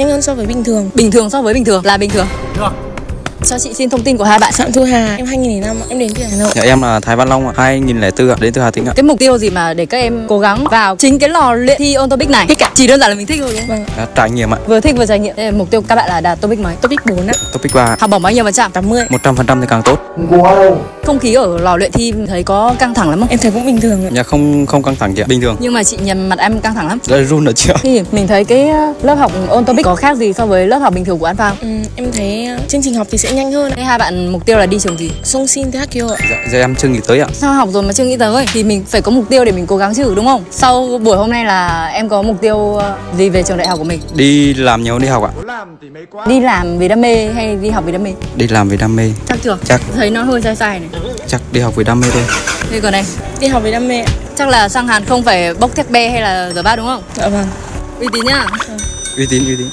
nhanh hơn so với bình thường. Bình thường so với bình thường. Là bình thường. Được. Cho chị xin thông tin của hai bạn. Phạm Thu Hà. Em 2005 ạ. em đến từ Hà Nội. Dạ em là Thái Văn Long ạ, 2004 ạ, đến từ Hà Tĩnh ạ. Cái mục tiêu gì mà để các em cố gắng vào chính cái lò luyện thi ôn topic này? Thích ạ. Chỉ đơn giản là mình thích thôi đúng không? vâng Dạ, trải nghiệm ạ, Vừa thích vừa trải nghiệm. Thế là mục tiêu các bạn là đạt topic mấy? Topic 4 ạ. Topic 3 Học bổng bao nhiêu phần trăm 80 100% thì càng tốt. Không khí ở lò luyện thi thấy có căng thẳng lắm không? em thấy cũng bình thường ạ Dạ không không căng thẳng chị ạ, bình thường. Nhưng mà chị nhìn mặt em căng thẳng lắm Dạ run rồi chị ạ. Thì mình thấy cái uh, lớp học ôn topic có khác gì so với lớp học bình thường của An Phao ừ, em thấy uh, chương trình học thì sẽ nhanh hơn ạ. Thế hai bạn mục tiêu là đi trường gì? song sin THQ ạ Dạ, dạ em chưa nghĩ tới ạ. Sao học rồi mà chưa nghĩ tới Thì mình phải có mục tiêu để mình cố gắng chứ đúng không? Sau buổi hôm nay là em có mục tiêu uh, gì về trường đại học của mình? Đi làm nhiều đi học ạ. Đi làm vì đam mê hay đi học vì đam mê? Đi làm vì đam mê. Chắc chưa? Chắc Thấy nó hơi sai sai này chắc đi học vì đam mê thôi. Thế còn này đi học với đam mê ạ. Chắc là sang Hàn không phải bốc thép be hay là giờ ba đúng không? dạ vâng Uy tín nhá Uy tín uy tín.